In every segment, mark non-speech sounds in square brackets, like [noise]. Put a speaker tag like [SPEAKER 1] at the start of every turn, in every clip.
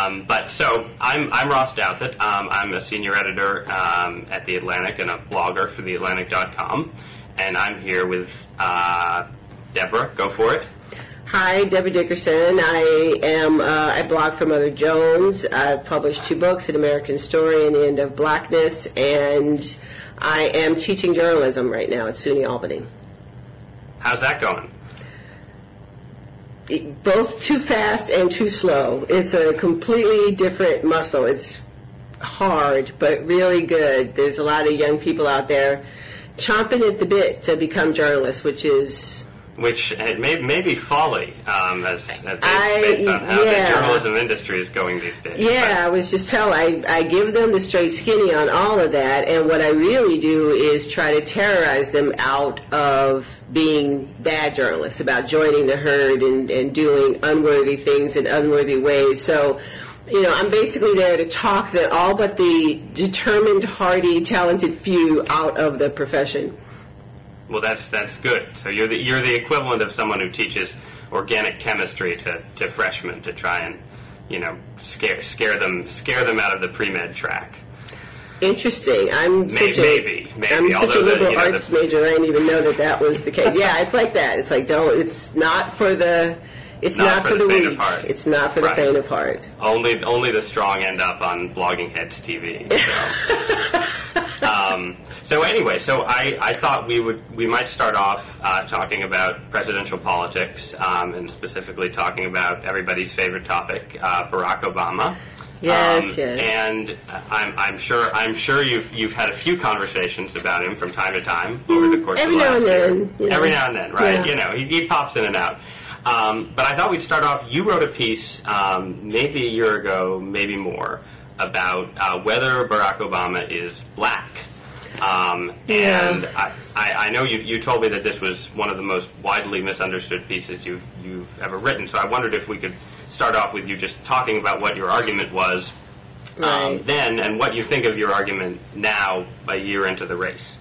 [SPEAKER 1] Um, but so I'm I'm Ross Douthat. Um, I'm a senior editor um, at the Atlantic and a blogger for theatlantic.com, and I'm here with uh, Debra. Go for it.
[SPEAKER 2] Hi, Debra Dickerson. I am. Uh, I blog for Mother Jones. I've published two books: An American Story and the End of Blackness, and I am teaching journalism right now at SUNY Albany.
[SPEAKER 1] How's that going?
[SPEAKER 2] Both too fast and too slow. It's a completely different muscle. It's hard, but really good. There's a lot of young people out there chomping at the bit to become journalists, which is
[SPEAKER 1] Which uh, may, may be folly, um, as, as based,
[SPEAKER 2] I-
[SPEAKER 1] based on how
[SPEAKER 2] yeah.
[SPEAKER 1] the journalism industry is going these days.
[SPEAKER 2] Yeah, I was just telling. I I give them the straight skinny on all of that, and what I really do is try to terrorize them out of being bad journalists, about joining the herd and and doing unworthy things in unworthy ways. So. You know, I'm basically there to talk the all but the determined, hardy, talented few out of the profession.
[SPEAKER 1] Well, that's that's good. So you're the you're the equivalent of someone who teaches organic chemistry to, to freshmen to try and you know scare scare them scare them out of the pre med track.
[SPEAKER 2] Interesting. I'm such a
[SPEAKER 1] maybe, maybe,
[SPEAKER 2] I'm such a
[SPEAKER 1] although the-
[SPEAKER 2] liberal
[SPEAKER 1] you know,
[SPEAKER 2] arts
[SPEAKER 1] the-
[SPEAKER 2] major. I didn't even know that that was the case. Yeah, it's like that. It's like don't. It's not for the. It's
[SPEAKER 1] Not
[SPEAKER 2] not,
[SPEAKER 1] for
[SPEAKER 2] for,
[SPEAKER 1] the
[SPEAKER 2] weak. It's not for
[SPEAKER 1] Right.
[SPEAKER 2] the faint of heart.
[SPEAKER 1] Only only the strong end up on Blogging Heads TV. So. [laughs] um, so anyway, so I, I thought we would we might start off uh, talking about presidential politics um, and specifically talking about everybody's favorite topic, uh, Barack Obama.
[SPEAKER 2] Yes,
[SPEAKER 1] Um,
[SPEAKER 2] yes.
[SPEAKER 1] And I'm, I'm sure I'm sure you've you've had a few conversations about him from time to time over the course
[SPEAKER 2] Every
[SPEAKER 1] of the
[SPEAKER 2] now
[SPEAKER 1] last
[SPEAKER 2] and
[SPEAKER 1] year.
[SPEAKER 2] then, you know.
[SPEAKER 1] Every now and then, right?
[SPEAKER 2] Yeah.
[SPEAKER 1] You know, he, he pops in and out. Um, but I thought we'd start off. You wrote a piece um, maybe a year ago, maybe more, about uh, whether Barack Obama is black. Um,
[SPEAKER 2] Yeah.
[SPEAKER 1] And I, I, I know you, you told me that this was one of the most widely misunderstood pieces you've, you've ever written. So I wondered if we could start off with you just talking about what your argument was um, then and what you think of your argument now, a year into the race.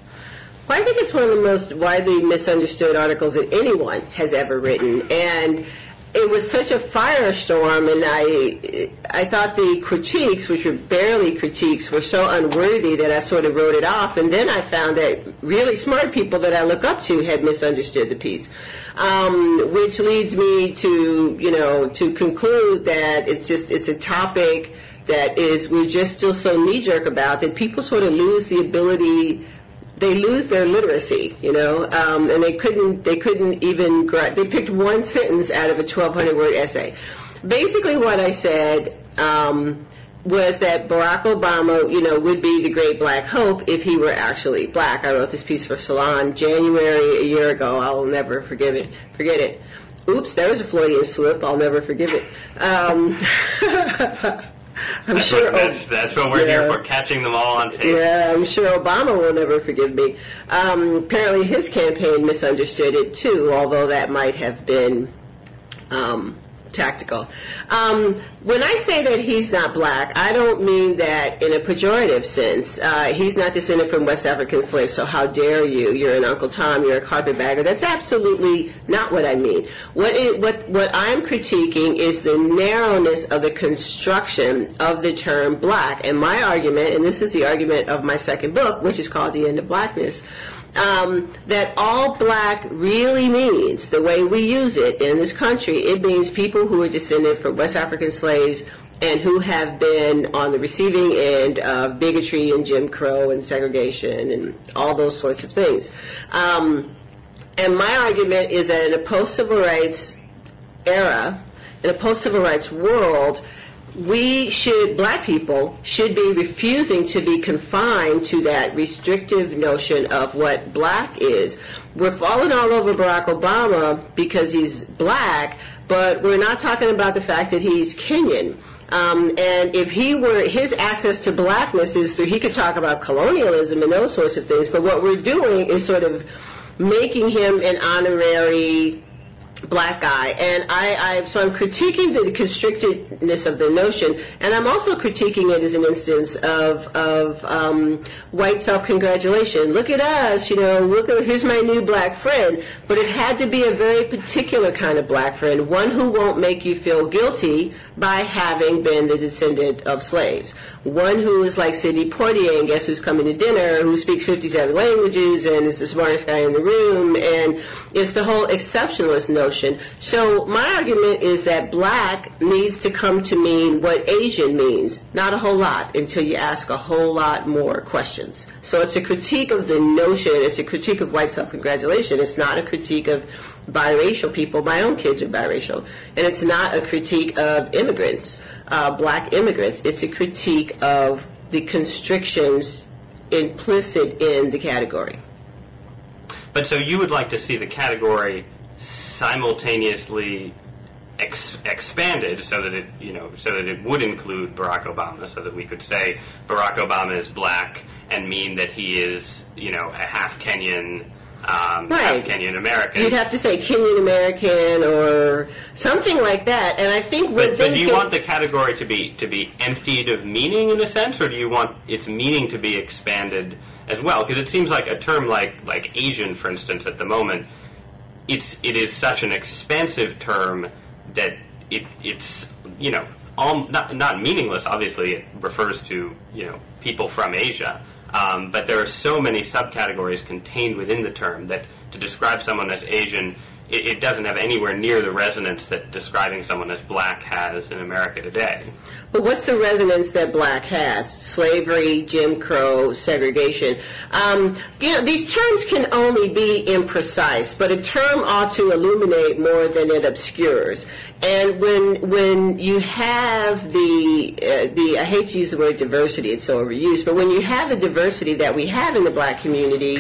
[SPEAKER 2] Well, I think it's one of the most widely misunderstood articles that anyone has ever written, and it was such a firestorm. And I, I thought the critiques, which were barely critiques, were so unworthy that I sort of wrote it off. And then I found that really smart people that I look up to had misunderstood the piece, um, which leads me to, you know, to conclude that it's just it's a topic that is we're just still so knee jerk about that people sort of lose the ability they lose their literacy, you know, um, and they couldn't they couldn't even they picked one sentence out of a 1,200 word essay. Basically, what I said um, was that Barack Obama, you know, would be the great black hope if he were actually black. I wrote this piece for Salon January a year ago. I'll never forgive it. Forget it. Oops, there was a Freudian slip. I'll never forgive it. Um, [laughs] I'm
[SPEAKER 1] That's,
[SPEAKER 2] sure.
[SPEAKER 1] what, that's, that's what we're here for, catching them all on tape.
[SPEAKER 2] Yeah, I'm sure Obama will never forgive me. Um, apparently, his campaign misunderstood it too, although that might have been um, tactical. Um, when I say that he's not black, I don't mean that in a pejorative sense. Uh, he's not descended from West African slaves, so how dare you? You're an Uncle Tom, you're a carpetbagger. That's absolutely not what I mean. What, it, what, what I'm critiquing is the narrowness of the construction of the term black. And my argument, and this is the argument of my second book, which is called The End of Blackness, um, that all black really means, the way we use it in this country, it means people who are descended from West African slaves and who have been on the receiving end of bigotry and Jim Crow and segregation and all those sorts of things. Um, and my argument is that in a post-civil rights era, in a post-civil rights world, we should, black people, should be refusing to be confined to that restrictive notion of what black is. We're falling all over Barack Obama because he's black, but we're not talking about the fact that he's Kenyan. Um, and if he were, his access to blackness is through, he could talk about colonialism and those sorts of things, but what we're doing is sort of making him an honorary black guy. And I, I, so I'm critiquing the constrictedness of the notion, and I'm also critiquing it as an instance of, of um, white self-congratulation. Look at us, you know, look at, here's my new black friend. But it had to be a very particular kind of black friend, one who won't make you feel guilty by having been the descendant of slaves. One who is like Sidney Poitier and guess who's coming to dinner, who speaks 57 languages and is the smartest guy in the room, and it's the whole exceptionalist notion. So my argument is that black needs to come to mean what Asian means, not a whole lot, until you ask a whole lot more questions. So it's a critique of the notion, it's a critique of white self-congratulation, it's not a critique of biracial people. My own kids are biracial. And it's not a critique of immigrants uh, black immigrants. It's a critique of the constrictions implicit in the category.
[SPEAKER 1] But so you would like to see the category simultaneously ex- expanded so that it, you know, so that it would include Barack Obama, so that we could say Barack Obama is black and mean that he is, you know, a half Kenyan um, right. Kenyan American.
[SPEAKER 2] You'd have to say Kenyan American or something like that. And I think
[SPEAKER 1] but, but do you want the category to be to be emptied of meaning in a sense, or do you want its meaning to be expanded as well? Because it seems like a term like like Asian, for instance, at the moment, it's it is such an expansive term that it it's you know all not not meaningless. Obviously, it refers to you know people from Asia. Um, but there are so many subcategories contained within the term that to describe someone as Asian, it, it, doesn't have anywhere near the resonance that describing someone as black has in America today.
[SPEAKER 2] But what's the resonance that black has? Slavery, Jim Crow, segregation. Um, you know, these terms can only be imprecise, but a term ought to illuminate more than it obscures. And when when you have the uh, the I hate to use the word diversity, it's so overused, but when you have the diversity that we have in the black community,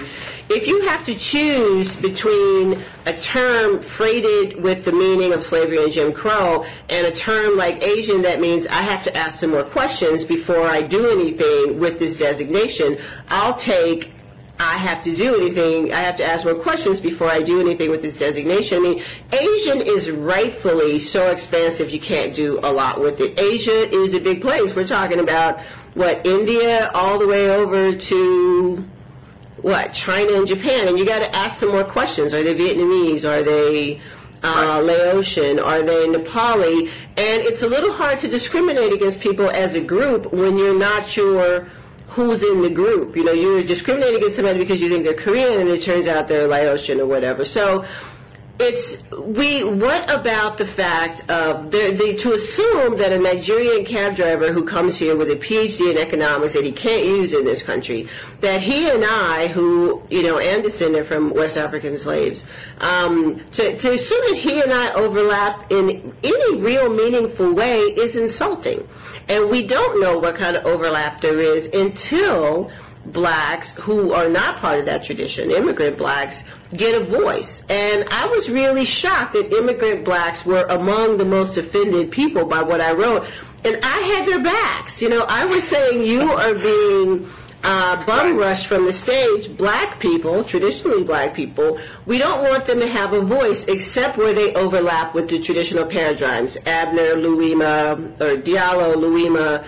[SPEAKER 2] if you have to choose between a term freighted with the meaning of slavery and Jim Crow and a term like Asian that means I have to ask some more questions before I do anything with this designation, I'll take I have to do anything, I have to ask more questions before I do anything with this designation. I mean, Asian is rightfully so expansive you can't do a lot with it. Asia is a big place. We're talking about, what, India all the way over to, what, China and Japan. And you got to ask some more questions. Are they Vietnamese? Are they uh, Laotian? Are they Nepali? And it's a little hard to discriminate against people as a group when you're not sure who's in the group. You know, you're discriminating against somebody because you think they're Korean and it turns out they're Laotian or whatever. So it's we. What about the fact of the, to assume that a Nigerian cab driver who comes here with a PhD in economics that he can't use in this country, that he and I, who you know am descended from West African slaves, um, to, to assume that he and I overlap in any real meaningful way is insulting. And we don't know what kind of overlap there is until blacks who are not part of that tradition, immigrant blacks, get a voice. And I was really shocked that immigrant blacks were among the most offended people by what I wrote. And I had their backs. You know, I was saying you are being uh, bum rushed from the stage, black people, traditionally black people, we don't want them to have a voice except where they overlap with the traditional paradigms. Abner, Louima, or Diallo, Louima,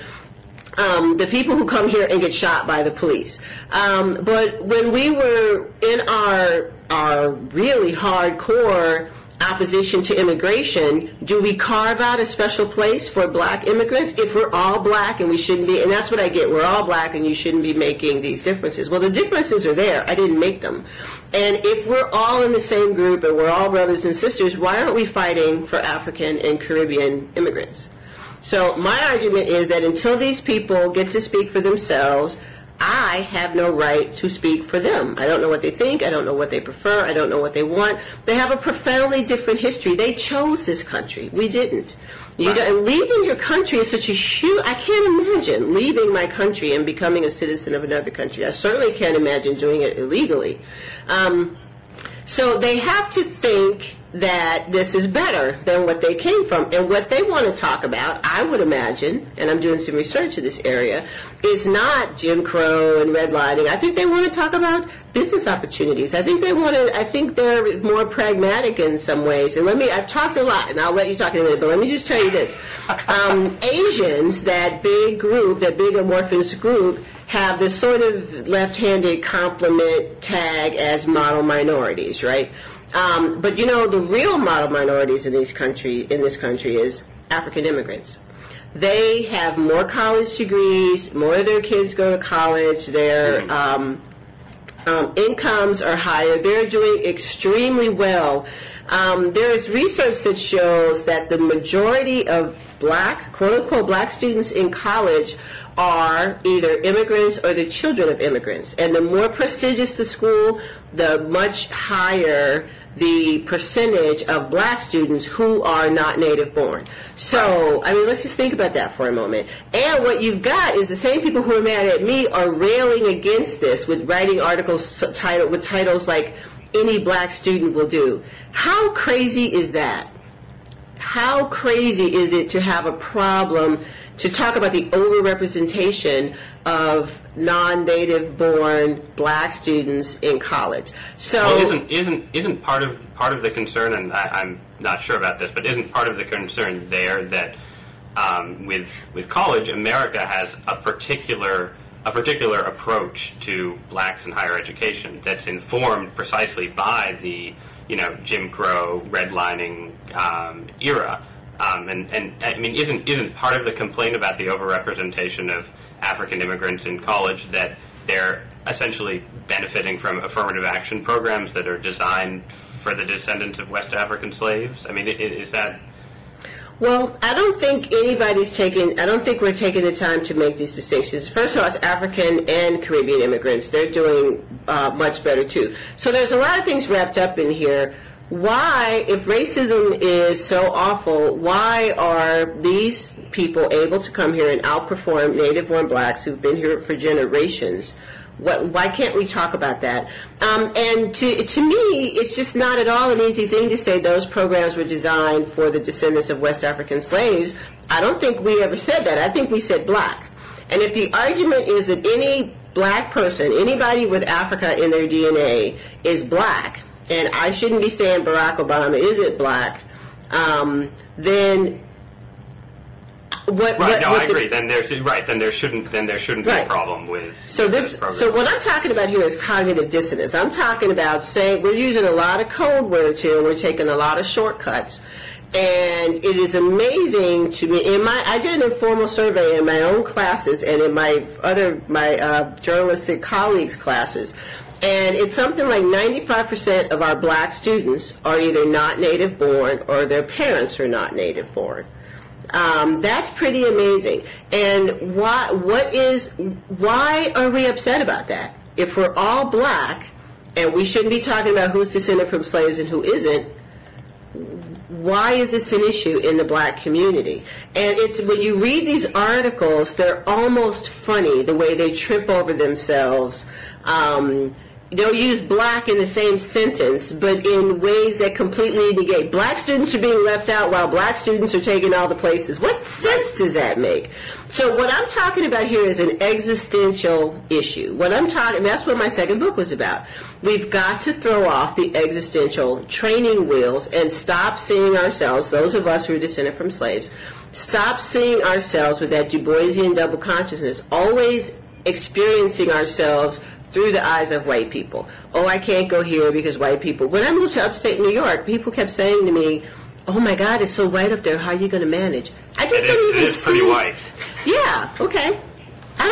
[SPEAKER 2] um, the people who come here and get shot by the police. Um, but when we were in our our really hardcore opposition to immigration, do we carve out a special place for black immigrants if we're all black and we shouldn't be? And that's what I get. We're all black and you shouldn't be making these differences. Well, the differences are there. I didn't make them. And if we're all in the same group and we're all brothers and sisters, why aren't we fighting for African and Caribbean immigrants? So my argument is that until these people get to speak for themselves, I have no right to speak for them. I don't know what they think. I don't know what they prefer. I don't know what they want. They have a profoundly different history. They chose this country. We didn't. You right. know, leaving your country is such a huge. I can't imagine leaving my country and becoming a citizen of another country. I certainly can't imagine doing it illegally. Um, So they have to think that this is better than what they came from. And what they want to talk about, I would imagine, and I'm doing some research in this area, is not Jim Crow and redlining. I think they want to talk about business opportunities. I think they want to, I think they're more pragmatic in some ways. And let me, I've talked a lot, and I'll let you talk in a minute, but let me just tell you this. Um, Asians, that big group, that big amorphous group, have this sort of left-handed compliment tag as model minorities, right? Um, but you know, the real model minorities in these country in this country is African immigrants. They have more college degrees. More of their kids go to college. Their mm-hmm. um, um, incomes are higher. They're doing extremely well. Um, there is research that shows that the majority of black, quote unquote, black students in college are either immigrants or the children of immigrants. And the more prestigious the school, the much higher the percentage of black students who are not native born. So, I mean, let's just think about that for a moment. And what you've got is the same people who are mad at me are railing against this with writing articles title, with titles like any black student will do. How crazy is that? How crazy is it to have a problem to talk about the overrepresentation of non-native born black students in college. So
[SPEAKER 1] well, isn't isn't isn't part of part of the concern, and I, am not sure about this, but isn't part of the concern there that um, with with college, America has a particular a particular approach to blacks in higher education that's informed precisely by the you know Jim Crow redlining um, era. Um, and, and I mean, isn't isn't part of the complaint about the overrepresentation of African immigrants in college that they're essentially benefiting from affirmative action programs that are designed for the descendants of West African slaves? I mean, is that
[SPEAKER 2] well, I don't think anybody's taking, I don't think we're taking the time to make these distinctions. First of all, it's African and Caribbean immigrants. They're doing uh, much better too. So there's a lot of things wrapped up in here why, if racism is so awful, why are these people able to come here and outperform native-born blacks who've been here for generations? What, why can't we talk about that? Um, and to, to me, it's just not at all an easy thing to say those programs were designed for the descendants of West African slaves. I don't think we ever said that. I think we said black. And if the argument is that any black person, anybody with Africa in their DNA is black, and I shouldn't be saying Barack Obama isn't black, um, then
[SPEAKER 1] what, right, what, no, what I the, agree. Then there's right. Then there shouldn't. Then there shouldn't right. be a problem with.
[SPEAKER 2] So this. this so what I'm talking about here is cognitive dissonance. I'm talking about saying we're using a lot of code words here. We're taking a lot of shortcuts, and it is amazing to me. In my, I did an informal survey in my own classes and in my other my uh, journalistic colleagues' classes and it's something like 95% of our black students are either not native born or their parents are not native born. Um, that's pretty amazing. And why, what is, why are we upset about that? If we're all black, and we shouldn't be talking about who's descended from slaves and who isn't, why is this an issue in the black community? And it's when you read these articles, they're almost funny the way they trip over themselves. Um, they'll use black in the same sentence, but in ways that completely negate. Black students are being left out while black students are taking all the places. What sense does that make? So what I'm talking about here is an existential issue. What I'm talking, that's what my second book was about. We've got to throw off the existential training wheels and stop seeing ourselves, those of us who are descended from slaves, stop seeing ourselves with that Du Boisian double consciousness, always experiencing ourselves through the eyes of white people. Oh, I can't go here because white people. When I moved to upstate New York, people kept saying to me, "Oh my God, it's so white up there. How are you going to manage?" I just
[SPEAKER 1] it
[SPEAKER 2] don't
[SPEAKER 1] is,
[SPEAKER 2] even
[SPEAKER 1] it is pretty white.
[SPEAKER 2] Yeah. Okay.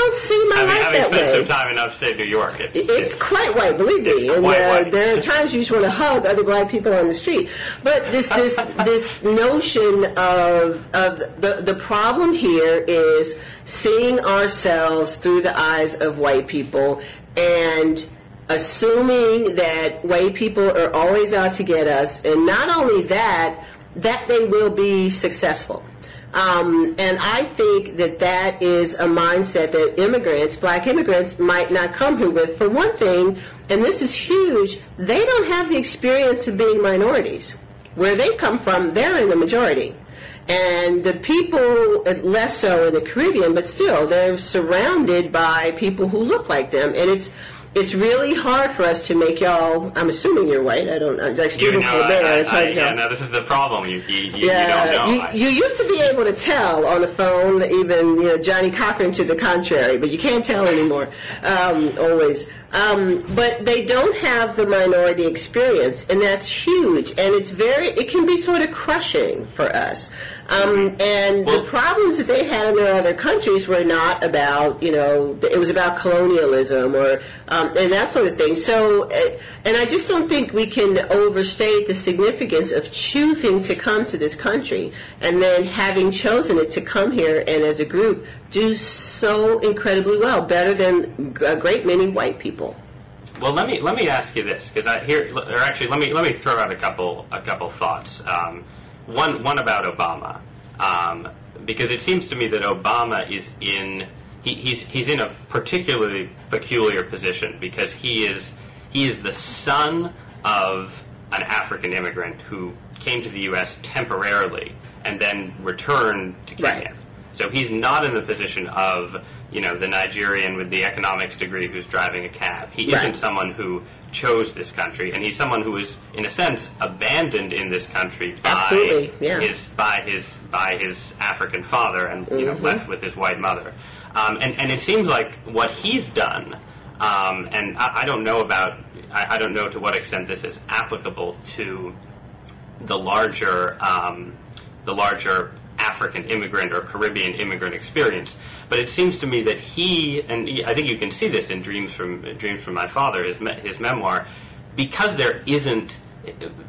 [SPEAKER 2] I don't see my
[SPEAKER 1] having,
[SPEAKER 2] life
[SPEAKER 1] having
[SPEAKER 2] that
[SPEAKER 1] way.
[SPEAKER 2] Having
[SPEAKER 1] spent some time in upstate New York,
[SPEAKER 2] it's, it's, it's quite white, believe
[SPEAKER 1] me.
[SPEAKER 2] And
[SPEAKER 1] uh,
[SPEAKER 2] there are times you just want to hug other black people on the street. But this this [laughs] this notion of of the the problem here is seeing ourselves through the eyes of white people and assuming that white people are always out to get us, and not only that, that they will be successful. Um, and I think that that is a mindset that immigrants, black immigrants, might not come here with. For one thing, and this is huge, they don't have the experience of being minorities. Where they come from, they're in the majority. And the people, less so in the Caribbean, but still, they're surrounded by people who look like them. And it's it's really hard for us to make y'all. I'm assuming you're white. I don't like Stephen
[SPEAKER 1] Colbert. I, I, I, yeah, no, this is the problem. You, you, you,
[SPEAKER 2] yeah,
[SPEAKER 1] you don't
[SPEAKER 2] know. You, you, used to be able to tell on the phone, even you know Johnnie Cochran to the contrary, but you can't tell anymore. Um, always. Um, but they don't have the minority experience, and that's huge. And it's very, it can be sort of crushing for us. Um, and well, the problems that they had in their other countries were not about, you know, it was about colonialism or um, and that sort of thing. So, uh, and I just don't think we can overstate the significance of choosing to come to this country and then having chosen it to come here and as a group do so incredibly well, better than a great many white people.
[SPEAKER 1] Well, let me let me ask you this because I here, or actually, let me let me throw out a couple a couple thoughts. Um, one one about Obama, um, because it seems to me that Obama is in he, he's he's in a particularly peculiar position because he is he is the son of an African immigrant who came to the U.S. temporarily and then returned to Kenya. Right. So he's not in the position of, you know, the Nigerian with the economics degree who's driving a cab. He right. isn't someone who chose this country, and he's someone who is, in a sense, abandoned in this country
[SPEAKER 2] by
[SPEAKER 1] yeah. his by his by his African father, and mm-hmm. know, left with his white mother. Um, and and it seems like what he's done, um, and I, I, don't know about, I, I, don't know to what extent this is applicable to the larger um, the larger African immigrant or Caribbean immigrant experience. But it seems to me that he, and he, I think you can see this in Dreams from Dreams from My Father, his me, his memoir, because there isn't,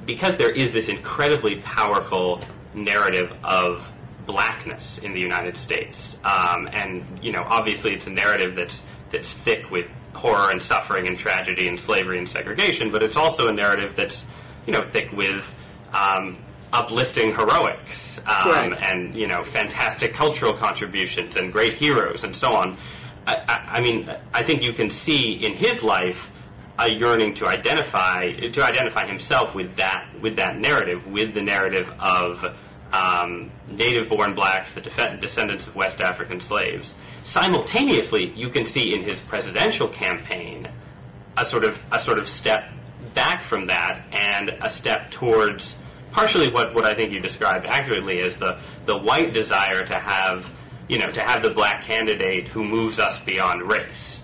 [SPEAKER 1] because there is this incredibly powerful narrative of blackness in the United States, um, and you know, obviously, it's a narrative that's that's thick with horror and suffering and tragedy and slavery and segregation, but it's also a narrative that's you know thick with um, uplifting heroics um, right. and you know fantastic cultural contributions and great heroes and so on. I, I, I, mean, I think you can see in his life a yearning to identify to identify himself with that with that narrative, with the narrative of um, native-born blacks, the def- descendants of West African slaves. Simultaneously, you can see in his presidential campaign a sort of a sort of step back from that and a step towards partially what, what I think you described accurately is the, the white desire to have, you know, to have the black candidate who moves us beyond race.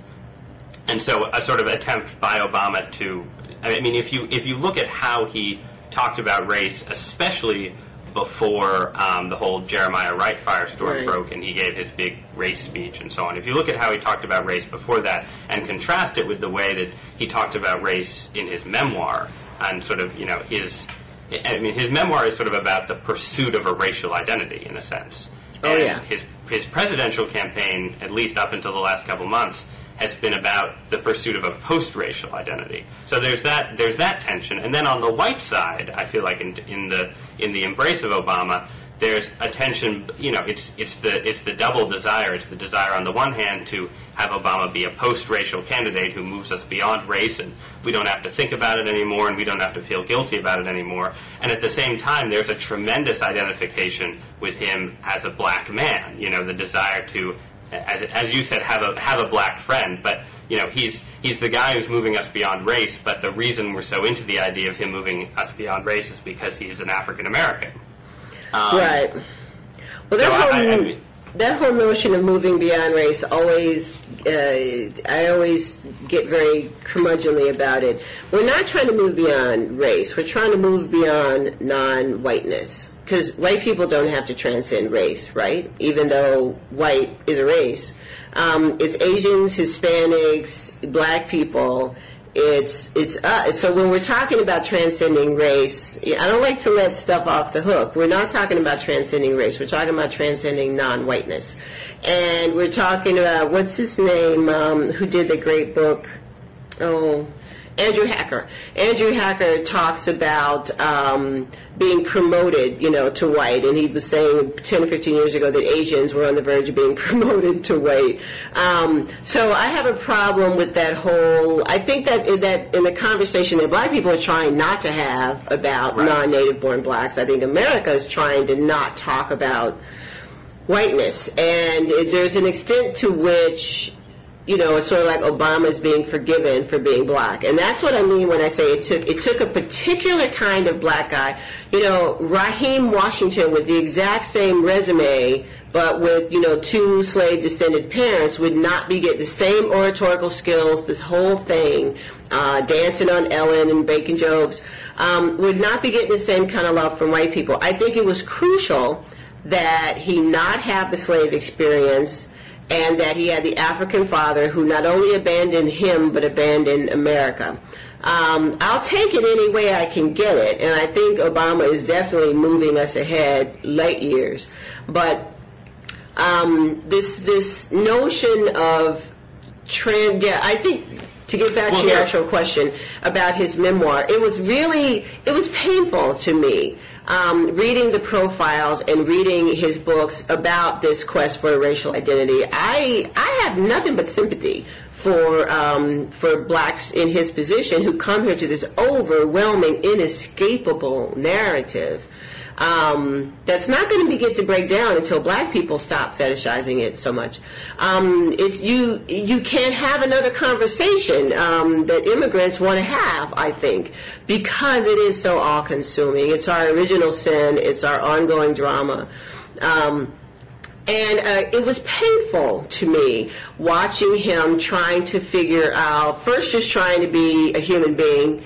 [SPEAKER 1] And so a sort of attempt by Obama to, I mean, if you, if you look at how he talked about race, especially before um, the whole Jeremiah Wright firestorm right. broke and he gave his big race speech and so on. If you look at how he talked about race before that and contrast it with the way that he talked about race in his memoir and sort of, you know, his I mean, his memoir is sort of about the pursuit of a racial identity, in a sense.
[SPEAKER 2] Oh and yeah.
[SPEAKER 1] His his presidential campaign, at least up until the last couple months, has been about the pursuit of a post-racial identity. So there's that there's that tension, and then on the white side, I feel like in in the in the embrace of Obama, there's a tension. You know, it's it's the it's the double desire. It's the desire on the one hand to have Obama be a post-racial candidate who moves us beyond race, and we don't have to think about it anymore, and we don't have to feel guilty about it anymore. And at the same time, there's a tremendous identification with him as a black man. You know, the desire to, as as you said, have a have a black friend, but you know, he's he's the guy who's moving us beyond race. But the reason we're so into the idea of him moving us beyond race is because he's an African American.
[SPEAKER 2] Um, right. Well, so whole I, I, that whole notion of moving beyond race always uh, I always get very curmudgeonly about it. We're not trying to move beyond race. We're trying to move beyond non-whiteness because white people don't have to transcend race, right? Even though white is a race, um, it's Asians, Hispanics, black people it's it's uh, so when we're talking about transcending race, I don't like to let stuff off the hook. We're not talking about transcending race. We're talking about transcending non-whiteness, and we're talking about what's his name um, who did the great book. Oh, Andrew Hacker. Andrew Hacker talks about um, being promoted, you know, to white, and he was saying 10 or 15 years ago that Asians were on the verge of being [laughs] promoted to white. Um, so I have a problem with that whole. I think that in that in the conversation that black people are trying not to have about
[SPEAKER 1] Right.
[SPEAKER 2] non-native born blacks, I think America is trying to not talk about whiteness, and there's an extent to which you know, it's sort of like Obama's being forgiven for being black. And that's what I mean when I say it took it took a particular kind of black guy. You know, Raheem Washington with the exact same resume but with, you know, two slave descended parents would not be get the same oratorical skills, this whole thing, uh, dancing on Ellen and bacon jokes, um, would not be getting the same kind of love from white people. I think it was crucial that he not have the slave experience and that he had the African father who not only abandoned him but abandoned America. Um, I'll take it any way I can get it, and I think Obama is definitely moving us ahead late years. But um, this this notion of trend, yeah, I think to get back
[SPEAKER 1] Well,
[SPEAKER 2] to your
[SPEAKER 1] yeah.
[SPEAKER 2] actual question about his memoir, it was really it was painful to me um, reading the profiles and reading his books about this quest for racial identity. I I have nothing but sympathy for um, for blacks in his position who come here to this overwhelming, inescapable narrative um, that's not going to begin to break down until black people stop fetishizing it so much. Um, it's you you can't have another conversation um, that immigrants want to have. I think because it is so all consuming. It's our original sin. It's our ongoing drama. Um, and uh, it was painful to me watching him trying to figure out first just trying to be a human being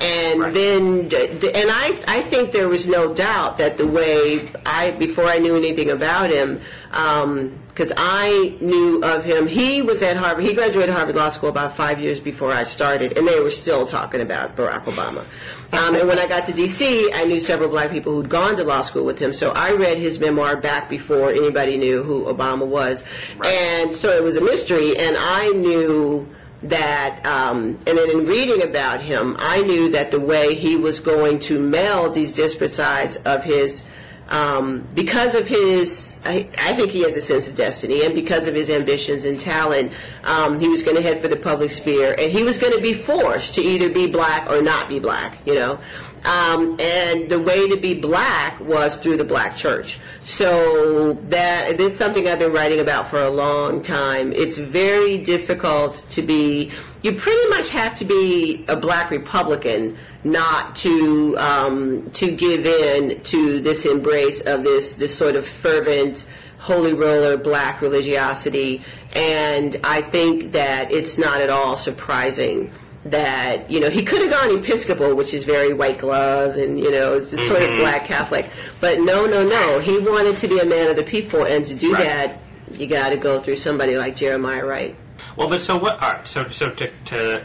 [SPEAKER 2] and then and I I think there was no doubt that the way I before I knew anything about him because I knew of him he was at Harvard he graduated Harvard Law School about five years before I started and they were still talking about Barack Obama. Um, and when I got to D.C. I knew several black people who'd gone to law school with him so I read his memoir back before anybody knew who Obama was. And so it was a mystery and I knew that um, and then in reading about him I knew that the way he was going to meld these disparate sides of his um, because of his I, I think he has a sense of destiny and because of his ambitions and talent um, he was going to head for the public sphere and he was going to be forced to either be black or not be black you know um, and the way to be black was through the black church. So that this is something I've been writing about for a long time. It's very difficult to be. You pretty much have to be a black Republican not to um, to give in to this embrace of this this sort of fervent holy roller black religiosity. And I think that it's not at all surprising that you know he could have gone Episcopal, which is very white glove and you know it's, it's sort of
[SPEAKER 1] Mhm.
[SPEAKER 2] black Catholic. But no, no, no. He wanted to be a man of the people, and to do
[SPEAKER 1] Right.
[SPEAKER 2] that, you got to go through somebody like Jeremiah Wright.
[SPEAKER 1] Well, but so what? All right, so so to to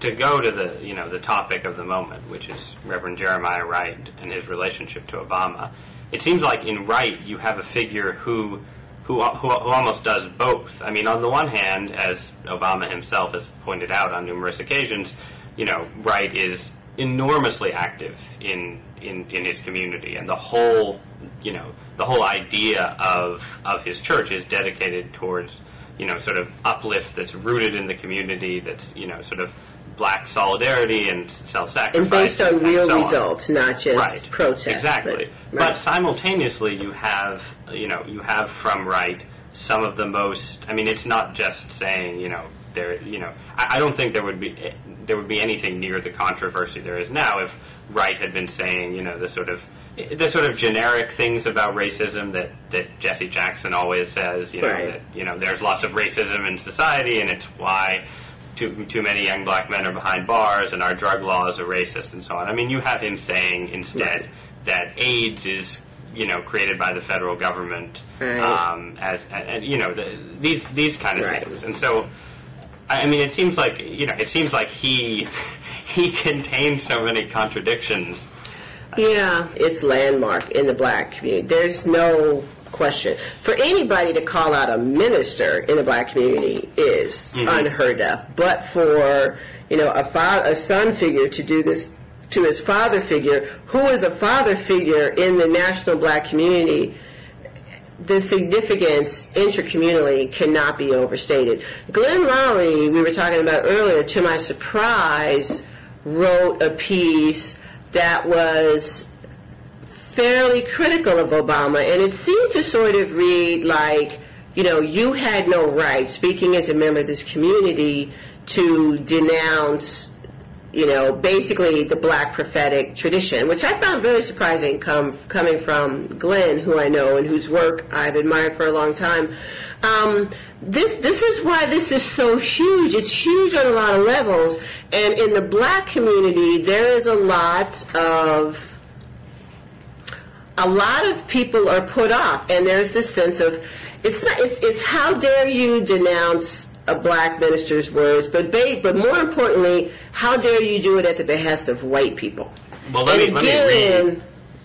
[SPEAKER 1] to go to the you know the topic of the moment, which is Reverend Jeremiah Wright and his relationship to Obama. It seems like in Wright you have a figure who who who, who almost does both. I mean, on the one hand, as Obama himself has pointed out on numerous occasions, you know, Wright is enormously active in in in his community, and the whole you know the whole idea of of his church is dedicated towards you know sort of uplift that's rooted in the community that's you know sort of black solidarity and self-sacrifice
[SPEAKER 2] And based on
[SPEAKER 1] and
[SPEAKER 2] real
[SPEAKER 1] so on.
[SPEAKER 2] results, not just
[SPEAKER 1] right
[SPEAKER 2] protest.
[SPEAKER 1] exactly
[SPEAKER 2] But,
[SPEAKER 1] but simultaneously you have you know you have from Wright some of the most I mean it's not just saying you know there you know I, I don't think there would be there would be anything near the controversy there is now if Wright had been saying you know the sort of the sort of generic things about racism that that Jesse Jackson always says you know
[SPEAKER 2] Right.
[SPEAKER 1] that you know there's lots of racism in society and it's why too too many young black men are behind bars and our drug laws are racist and so on. I mean, you have him saying instead
[SPEAKER 2] Right.
[SPEAKER 1] that AIDS is you know created by the federal government
[SPEAKER 2] Right.
[SPEAKER 1] um, as and, you know the, these these kind of
[SPEAKER 2] Right.
[SPEAKER 1] things. And so, I I mean, it seems like you know it seems like he [laughs] he contains so many contradictions.
[SPEAKER 2] Yeah, it's landmark in the black community. There's no question. For anybody to call out a minister in the black community is
[SPEAKER 1] Mhm.
[SPEAKER 2] unheard of. But for you know a fa- a son figure to do this to his father figure, who is a father figure in the national black community, the significance intercommunally cannot be overstated. Glenn Loury, we were talking about earlier, to my surprise, wrote a piece that was fairly critical of Obama, and it seemed to sort of read like, you know, you had no right, speaking as a member of this community, to denounce, you know, basically the black prophetic tradition, which I found very surprising come, coming from Glenn, who I know and whose work I've admired for a long time. Um, this this is why this is so huge. It's huge on a lot of levels, and in the black community, there is a lot of a lot of people are put off, and there's this sense of it's not it's it's how dare you denounce a black minister's words, but ba- but more importantly, how dare you do it at the behest of white people?
[SPEAKER 1] Well, let me
[SPEAKER 2] and
[SPEAKER 1] let me read.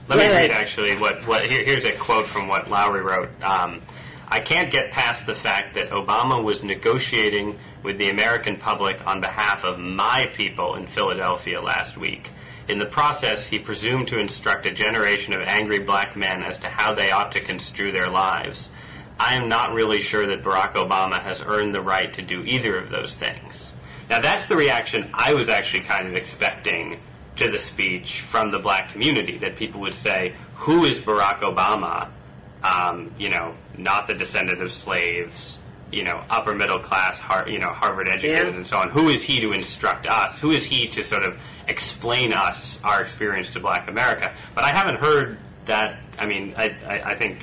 [SPEAKER 1] Let me read actually what what here, here's a quote from what Loury wrote. Um, I can't get past the fact that Obama was negotiating with the American public on behalf of my people in Philadelphia last week. In the process, he presumed to instruct a generation of angry black men as to how they ought to construe their lives. I am not really sure that Barack Obama has earned the right to do either of those things. Now that's the reaction I was actually kind of expecting to the speech from the black community, that people would say, who is Barack Obama? Um, you know, not the descendant of slaves, you know, upper middle class, Har- you know, Harvard educated
[SPEAKER 2] Yeah.
[SPEAKER 1] and so on. Who is he to instruct us? Who is he to sort of explain us our experience to black America? But I haven't heard that, I mean, I, I, I think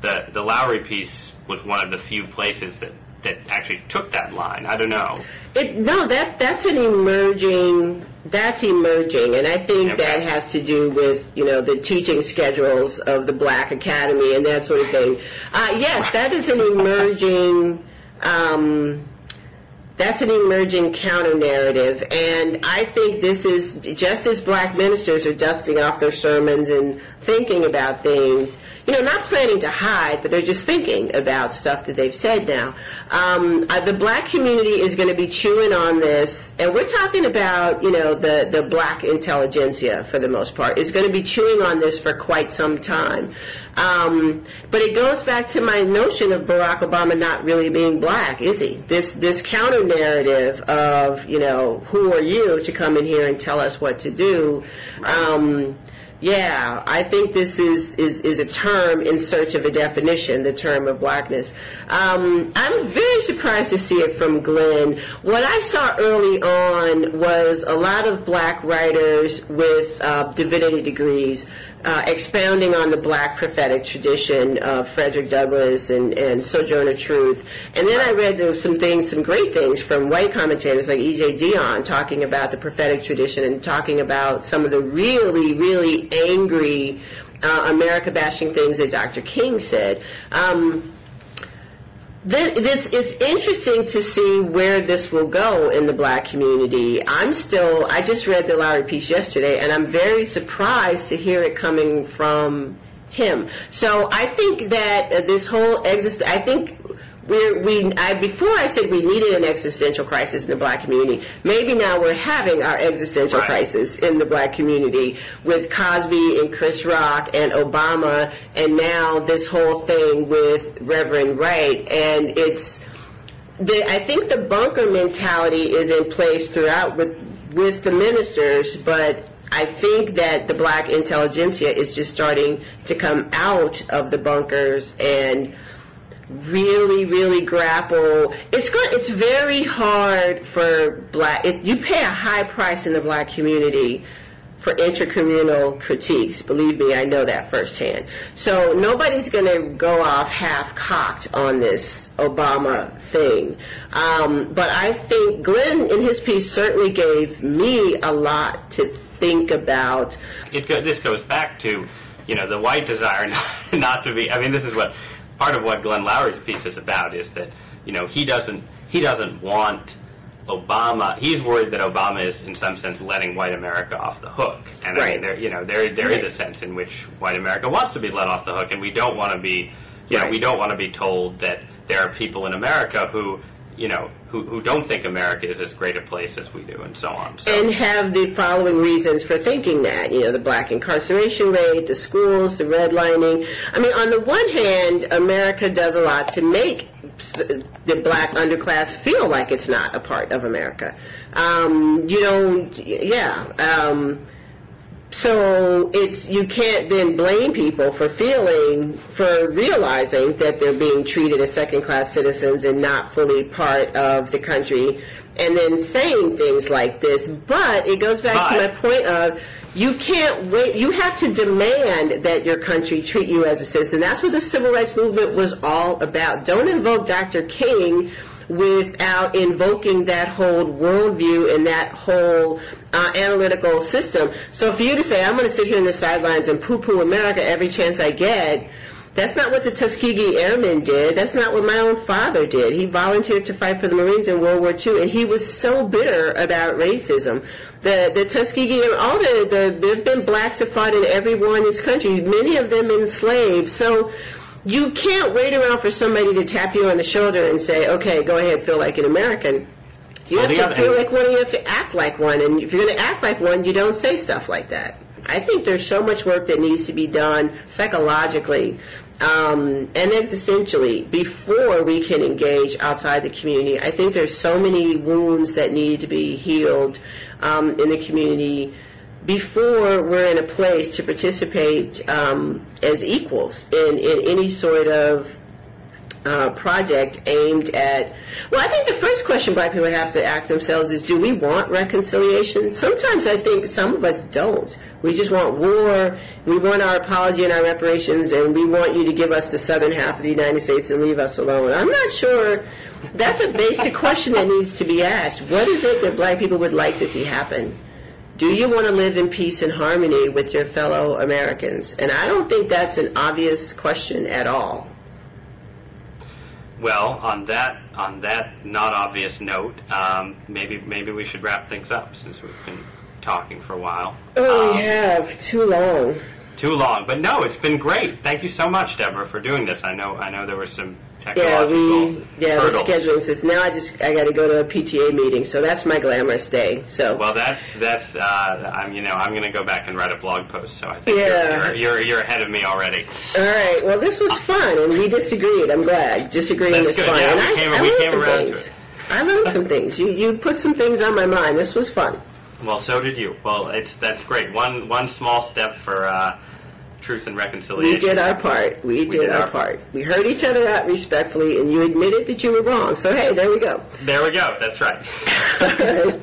[SPEAKER 1] the, the Loury piece was one of the few places that, that actually took that line. I don't know.
[SPEAKER 2] It, no, that that's an emerging. That's emerging, and I think
[SPEAKER 1] Okay.
[SPEAKER 2] that has to do with you know the teaching schedules of the Black Academy and that sort of thing. Uh, yes, that is an emerging. Um, that's an emerging counter narrative, and I think this is just as black ministers are dusting off their sermons and thinking about things. You know, not planning to hide, but they're just thinking about stuff that they've said now. Um, uh, the black community is going to be chewing on this, and we're talking about, you know, the, the black intelligentsia for the most part, is going to be chewing on this for quite some time. Um, but it goes back to my notion of Barack Obama not really being black, is he? This this counter narrative of you know who are you to come in here and tell us what to do? Um, yeah, I think this is, is, is a term in search of a definition, the term of blackness. Um, I'm very surprised to see it from Glenn. What I saw early on was a lot of black writers with uh, divinity degrees uh, expounding on the black prophetic tradition of Frederick Douglass and, and Sojourner Truth. And then I read some things, some great things from white commentators like E.J. Dionne talking about the prophetic tradition and talking about some of the really, really angry uh, America bashing things that Dr. King said. Um, this, it's interesting to see where this will go in the black community. I'm still, I just read the Loury piece yesterday, and I'm very surprised to hear it coming from him. So I think that uh, this whole exist, I think we're, we, I, before I said we needed an existential crisis in the black community, maybe now we're having our existential
[SPEAKER 1] Right.
[SPEAKER 2] crisis in the black community with Cosby and Chris Rock and Obama and now this whole thing with Reverend Wright and it's the, I think the bunker mentality is in place throughout with with the ministers, but I think that the black intelligentsia is just starting to come out of the bunkers and really, really grapple. It's good. It's very hard for black. You pay a high price in the black community for intercommunal critiques. Believe me, I know that firsthand. So nobody's going to go off half-cocked on this Obama thing. Um, but I think Glenn, in his piece, certainly gave me a lot to think about.
[SPEAKER 1] it go, this goes back to, you know, the white desire not, [laughs] not to be. I mean, this is what part of what Glenn Loury's piece is about is that you know he doesn't he doesn't want Obama. He's worried that Obama is in some sense letting white America off the hook, and I mean, there you know there there is a sense in which white America wants to be let off the hook, and we don't want to be You know, we don't want to be told that there are people in America who, you know, who, who don't think America is as great a place as we do, and so on. So,
[SPEAKER 2] and have the following reasons for thinking that. You know, the black incarceration rate, the schools, the redlining. I mean, on the one hand, America does a lot to make the black underclass feel like it's not a part of America. Um, you don't, yeah. Um, so it's you can't then blame people for feeling for realizing that they're being treated as second class citizens and not fully part of the country and then saying things like this but it goes back to my point of you can't wait you have to demand that your country treat you as a citizen that's what the civil rights movement was all about don't invoke Dr. King without invoking that whole worldview and that whole uh, analytical system. So for you to say, I'm going to sit here in the sidelines and poo-poo America every chance I get, that's not what the Tuskegee Airmen did. That's not what my own father did. He volunteered to fight for the Marines in World War II, and he was so bitter about racism. The the Tuskegee, all the, the there have been blacks that fought in every war in this country. Many of them enslaved. So you can't wait around for somebody to tap you on the shoulder and say, okay, go ahead, feel like an American. You have to feel like one, you have to act like one, and if you're going to act like one, you don't say stuff like that. I think there's so much work that needs to be done psychologically um, and existentially before we can engage outside the community. I think there's so many wounds that need to be healed um, in the community before we're in a place to participate um, as equals in, in any sort of uh, project aimed at. Well, I think the first question black people have to ask themselves is, do we want reconciliation? Sometimes I think some of us don't. We just want war. We want our apology and our reparations, and we want you to give us the southern half of the United States and leave us alone. I'm not sure. That's a basic question that needs to be asked. What is it that black people would like to see happen? Do you want to live in peace and harmony with your fellow Americans? And I don't think that's an obvious question at all.
[SPEAKER 1] well, on that on that not obvious note, um, maybe maybe we should wrap things up since we've been talking for a while.
[SPEAKER 2] Oh,
[SPEAKER 1] Um,
[SPEAKER 2] we have too long.
[SPEAKER 1] Too long, but no, it's been great. Thank you so much, Debra, for doing this. I know I know there were some
[SPEAKER 2] Yeah,
[SPEAKER 1] technological
[SPEAKER 2] we yeah the
[SPEAKER 1] hurdles.
[SPEAKER 2] scheduling says now I just I got to go to a PTA meeting, so that's my glamorous day. So
[SPEAKER 1] Well, that's that's uh, I'm you know I'm going to go back and write a blog post. So I think
[SPEAKER 2] Yeah.
[SPEAKER 1] you're, you're you're you're ahead of me already.
[SPEAKER 2] all right, well this was fun, and we disagreed. I'm glad disagreeing
[SPEAKER 1] That's
[SPEAKER 2] is
[SPEAKER 1] good.
[SPEAKER 2] fun.
[SPEAKER 1] Yeah,
[SPEAKER 2] and
[SPEAKER 1] we
[SPEAKER 2] I,
[SPEAKER 1] came-
[SPEAKER 2] I
[SPEAKER 1] we
[SPEAKER 2] learned
[SPEAKER 1] came
[SPEAKER 2] some
[SPEAKER 1] around to
[SPEAKER 2] things.
[SPEAKER 1] it.
[SPEAKER 2] I learned some things. You you put some things on my mind. This was fun.
[SPEAKER 1] Well, so did you. Well, it's that's great. One one small step for uh, truth and reconciliation.
[SPEAKER 2] We did our part. We, did, our part. We heard each other out respectfully, and you admitted that you were wrong. So hey, there we go.
[SPEAKER 1] There we go. That's right. [laughs]
[SPEAKER 2] all right.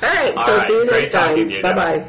[SPEAKER 2] All right. [laughs]
[SPEAKER 1] All
[SPEAKER 2] so
[SPEAKER 1] right.
[SPEAKER 2] see you next
[SPEAKER 1] talking
[SPEAKER 2] time. Bye bye.